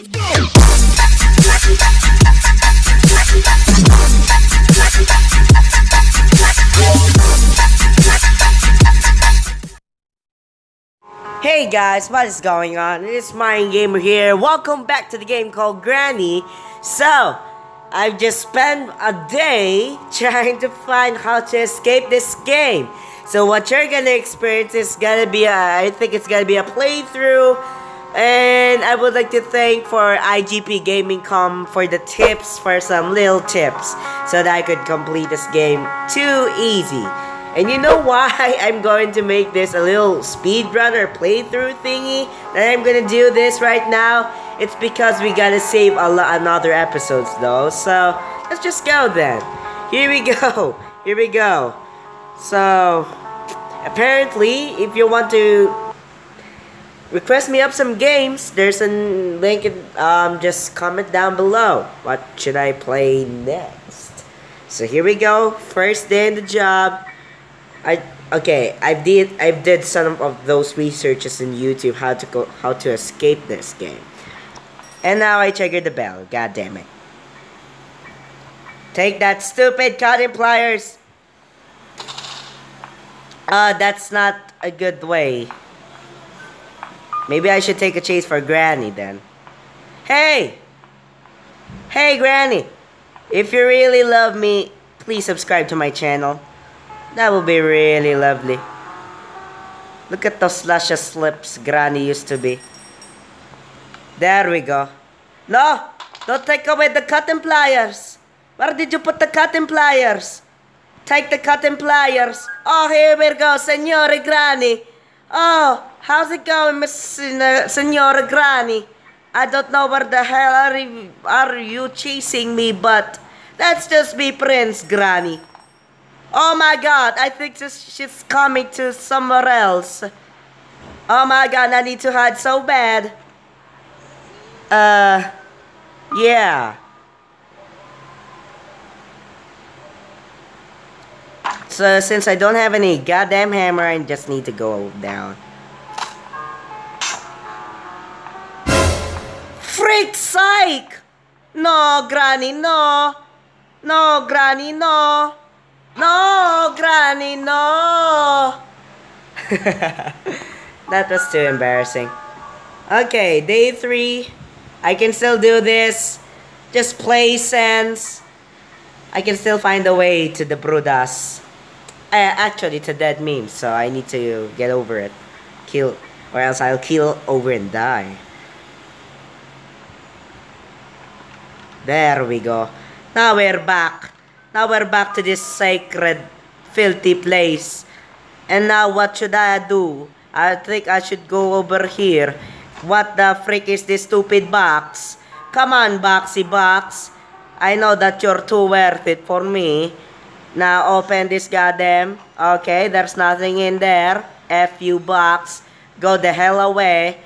Hey guys, what is going on? It's Mind Gamer here. Welcome back to the game called Granny. So, I've just spent a day trying to find how to escape this game. So what you're gonna experience is gonna be a, I think it's gonna be a playthrough. And I would like to thank for IGP Gaming Com for the tips, for some little tips, so that I could complete this game too easy. And you know why I'm going to make this a little speedrunner playthrough thingy? That I'm gonna do this right now? It's because we gotta save a lot another episodes though. So let's just go then. Here we go. Here we go. So apparently, if you want to request me up some games, there's a link. In, um, just comment down below. What should I play next? So here we go. First day in the job. I okay. I did I did some of those researches in YouTube how to go how to escape this game, and now I triggered the bell. God damn it! Take that stupid cutting pliers. Uh, that's not a good way. Maybe I should take a chase for Granny then. Hey! Hey, Granny! If you really love me, please subscribe to my channel. That would be really lovely. Look at those luscious lips Granny used to be. There we go. No! Don't take away the cutting pliers! Where did you put the cutting pliers? Take the cutting pliers. Oh, here we go, Senora Granny. Oh, how's it going, Miss Senora Granny? I don't know where the hell are you, are you chasing me, but let's just be Prince Granny. Oh my god, I think this, she's coming to somewhere else. Oh my god, I need to hide so bad. Uh, yeah. So since I don't have any goddamn hammer, I just need to go down. No, Granny, no! No, Granny, no! No, Granny, no! that was too embarrassing. Okay, day three. I can still do this. Just play sense. I can still find a way to the Brudas. Uh, actually, a dead meme, so I need to get over it. Kill, or else I'll kill over and die. There we go. Now we're back. Now we're back to this sacred, filthy place. And now what should I do? I think I should go over here. What the freak is this stupid box? Come on, boxy box. I know that you're too worth it for me. Now open this goddamn. Okay, there's nothing in there. F you box. Go the hell away.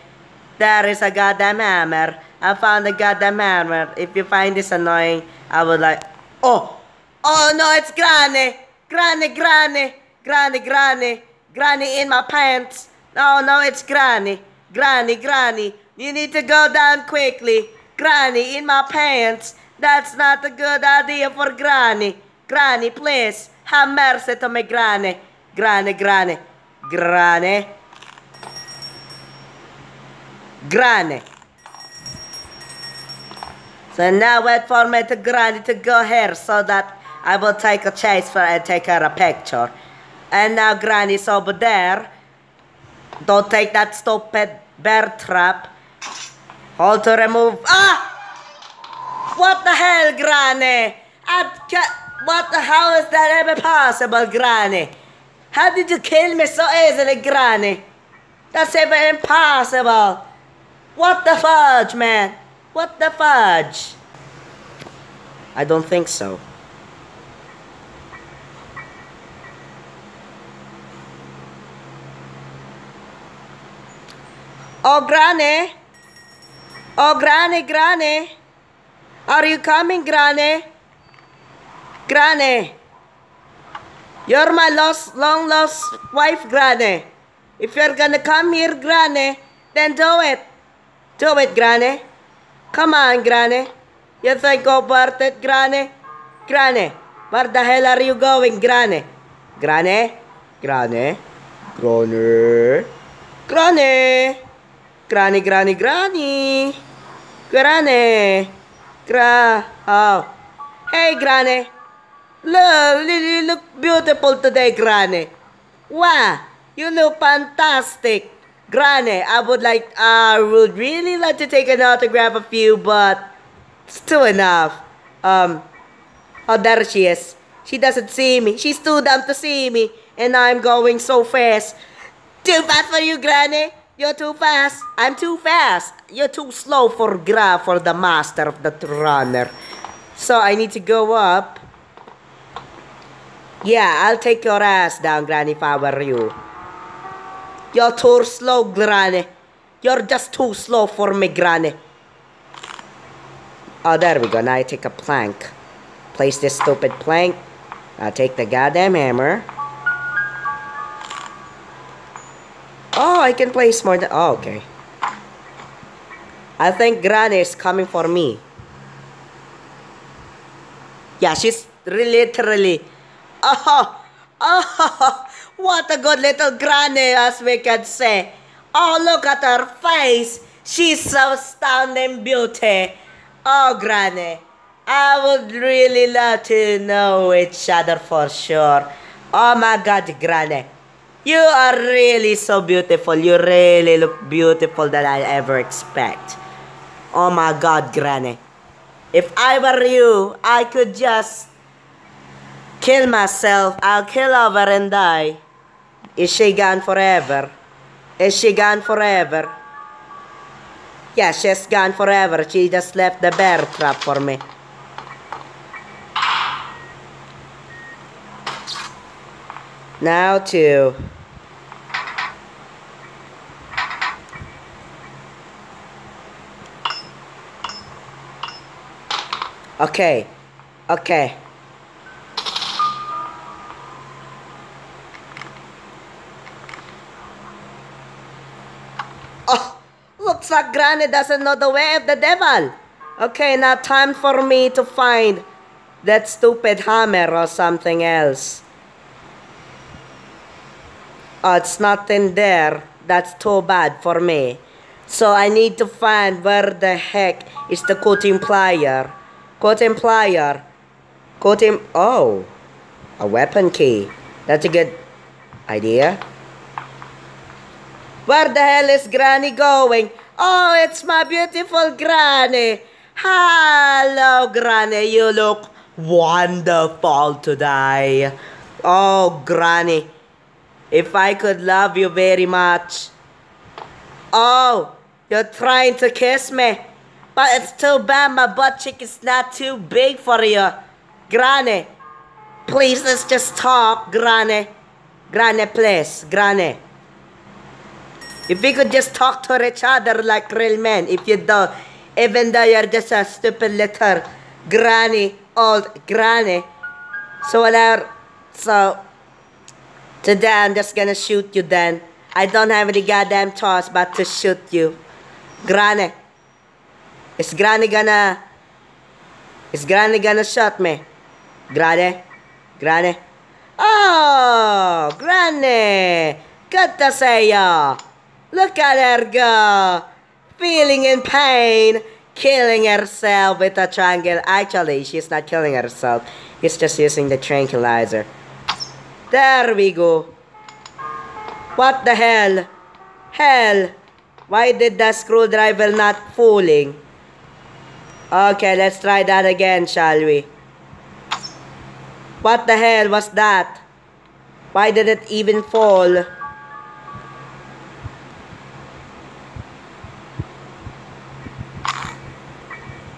There is a goddamn hammer. I found a goddamn hammer. If you find this annoying, I would like... Oh! Oh no, it's Granny! Granny, Granny! Granny, Granny! Granny in my pants! No, no, it's Granny! Granny, Granny! You need to go down quickly! Granny in my pants! That's not a good idea for Granny! Granny, please! Have mercy to me, Granny! Granny, Granny! Granny! Granny! So now wait for me to Granny to go here so that I will take a chase for and take her a picture. And now Granny's over there. Don't take that stupid bear trap. Hold to remove. Ah! What the hell, Granny? what the hell is that ever possible, Granny? How did you kill me so easily, Granny? That's even impossible. What the fudge, man? What the fudge? I don't think so. Oh, Granny. Oh, Granny, Granny. Are you coming, Granny? Granny. You're my lost, long lost wife, Granny. If you're gonna come here, Granny, then do it. Do it, Granny. Come on, Granny. You think about it, Granny? Granny, where the hell are you going, Granny? Granny? Granny? Granny? Granny? Granny, Granny, Granny? Granny? Gra... Oh. Hey, Granny. Look, you look beautiful today, Granny. Wow, you look fantastic. Granny, I would like, I would really like to take an autograph of you, but too enough. Um, oh, there she is. She doesn't see me. She's too dumb to see me, and I'm going so fast. Too fast for you, Granny. You're too fast. I'm too fast. You're too slow for Gra, for the master of the runner. So I need to go up. Yeah, I'll take your ass down, Granny, if I were you. You're too slow, Granny. You're just too slow for me, Granny. Oh, there we go. Now I take a plank. Place this stupid plank. I'll take the goddamn hammer. Oh, I can place more than... Oh, okay. I think Granny is coming for me. Yeah, she's literally... Oh, oh, what a good little granny, as we can say. Oh, look at her face. She's so stunning beauty. Oh, granny. I would really love to know each other for sure. Oh my god, granny. You are really so beautiful. You really look beautiful than I ever expect. Oh my god, granny. If I were you, I could just kill myself. I'll kill over and die. Is she gone forever? Is she gone forever? Yeah, she's gone forever. She just left the bear trap for me. Now to... Okay. Okay. Like Granny doesn't know the way of the devil. Okay, now time for me to find that stupid hammer or something else. Oh, it's not in there. That's too bad for me. So I need to find where the heck is the cutting plier. Cutting plier. Cutting... Oh. A weapon key. That's a good idea. Where the hell is Granny going? Oh, it's my beautiful Granny. Hello, Granny. You look wonderful today. Oh, Granny. If I could love you very much. Oh, you're trying to kiss me. But it's too bad my butt cheek is not too big for you. Granny. Please, let's just talk, Granny. Granny, please. Granny. If we could just talk to each other like real men, if you don't, even though you're just a stupid little granny, old granny. So whatever, uh, so today I'm just gonna shoot you then. I don't have any goddamn choice but to shoot you. Granny. Is Granny gonna, is Granny gonna shoot me? Granny? Granny? Oh, Granny! Good to see! Look at her go! Feeling in pain, killing herself with a triangle. Actually, she's not killing herself. He's just using the tranquilizer. There we go. What the hell? Hell! Why did the screwdriver not falling? Okay, let's try that again, shall we? What the hell was that? Why did it even fall?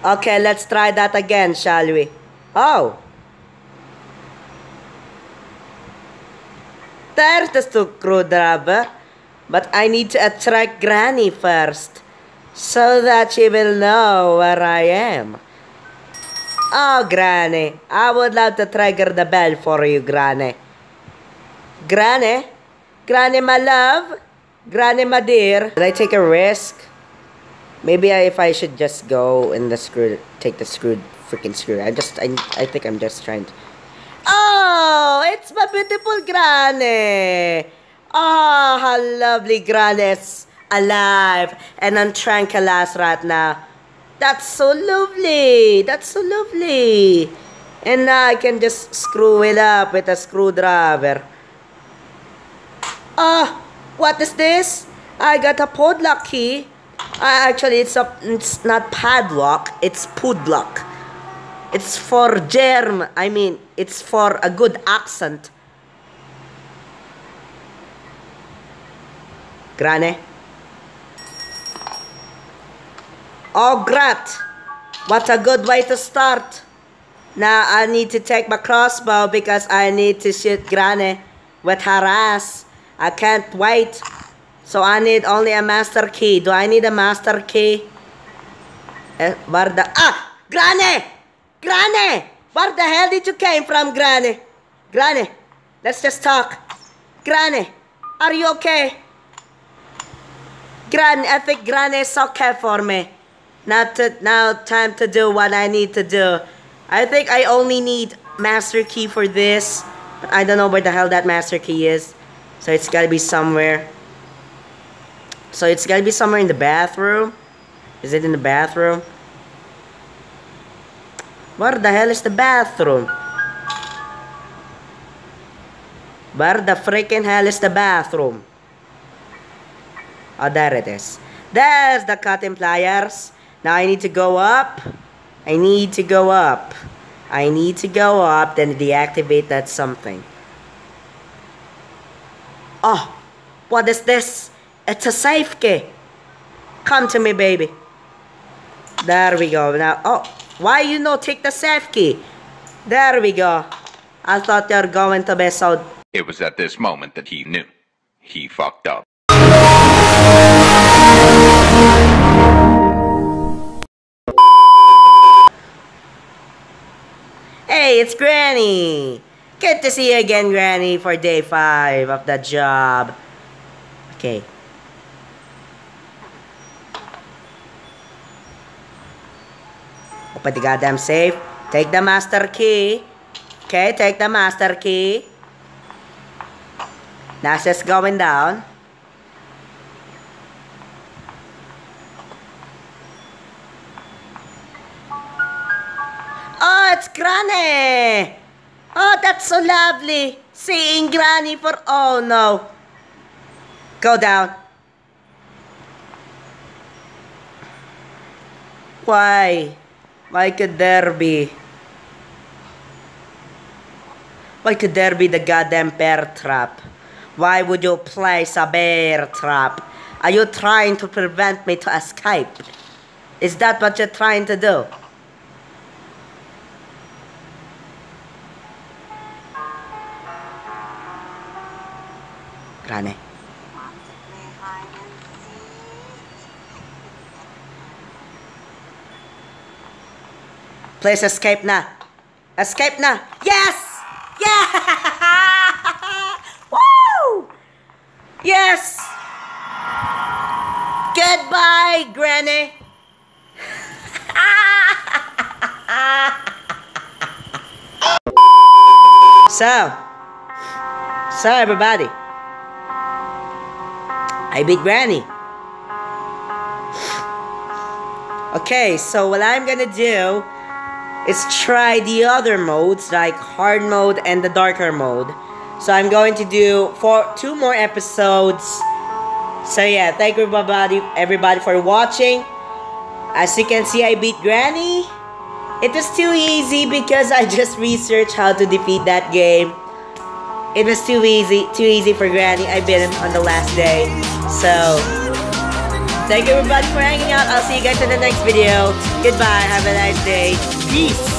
Okay, let's try that again, shall we? Oh. There's the screwdriver. But I need to attract Granny first. So that she will know where I am. Oh, Granny. I would love to trigger the bell for you, Granny. Granny? Granny, my love? Granny, my dear? Did I take a risk? Maybe I, if I should just go in the screw, take the screw, freaking screw. I just, I, I think I'm just trying to. Oh, it's my beautiful Granny. Oh, how lovely Granny's alive and untranquilized right now. That's so lovely. That's so lovely. And now I can just screw it up with a screwdriver. Ah, uh, what is this? I got a padlock key. Uh, actually, it's a, it's not padlock. It's pudlock. It's for germ. I mean, it's for a good accent. Grane. Oh, grat. What a good way to start. Now I need to take my crossbow because I need to shoot Granny with her ass. I can't wait. So I need only a master key. Do I need a master key? Eh, where the... Ah! Granny! Granny! Where the hell did you came from, Granny? Granny, let's just talk. Granny, are you okay? Granny, I think Granny is okay for me. Now, to, now time to do what I need to do. I think I only need master key for this. But I don't know where the hell that master key is. So it's gotta be somewhere. So it's gotta be somewhere in the bathroom. Is it in the bathroom? Where the hell is the bathroom? Where the freaking hell is the bathroom? Oh, there it is. There's the cutting pliers. Now I need to go up. I need to go up. I need to go up, then deactivate that something. Oh, what is this? It's a safe key. Come to me, baby. There we go. Now, oh, why you not take the safe key? There we go. I thought you're going to be so... It was at this moment that he knew. He fucked up. Hey, it's Granny! Good to see you again, Granny, for day 5 of the job. Okay. Open the goddamn safe. Take the master key. Okay, take the master key. Just going down. Oh, it's Granny! Oh, that's so lovely. Seeing Granny for... Oh, no. Go down. Why? Why could there be... Why could there be the goddamn bear trap? Why would you place a bear trap? Are you trying to prevent me to escape? Is that what you're trying to do? Rane. Please escape na. Escape na. Yes! Yeah! Woo! Yes! Goodbye, Granny. so, so everybody. I beat Granny. Okay, so what I'm gonna do is try the other modes, like hard mode and the darker mode. So I'm going to do for two more episodes. So yeah, thank everybody, everybody for watching. As you can see, I beat Granny. It was too easy because I just researched how to defeat that game. It was too easy, too easy for Granny. I beat him on the last day. So, thank you everybody for hanging out. I'll see you guys in the next video. Goodbye. Have a nice day. Peace.